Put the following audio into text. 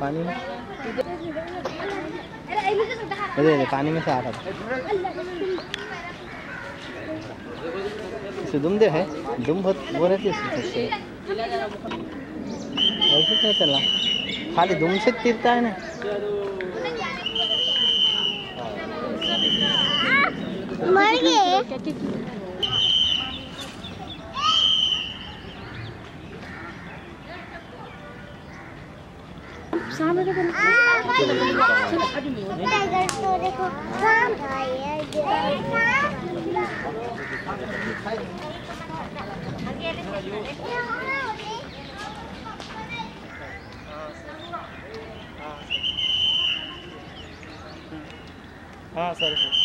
पानी में। अरे अरे, पानी में से आ रहा था। दुम दे, है? दुम बहुत वो रहती है ऐसे क्या चला? खाली दुम से तीरता है ना? मर गए। सामने देखो टाइगर तो देखो हाँ सर।